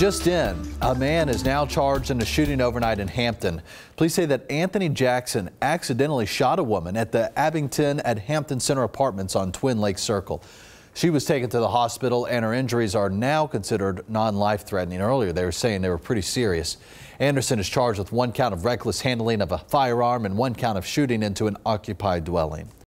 Just in, a man is now charged in a shooting overnight in Hampton. Police say that Anthony Jackson accidentally shot a woman at the Abington at Hampton Center Apartments on Twin Lake Circle. She was taken to the hospital and her injuries are now considered non-life threatening. Earlier they were saying they were pretty serious. Anderson is charged with one count of reckless handling of a firearm and one count of shooting into an occupied dwelling.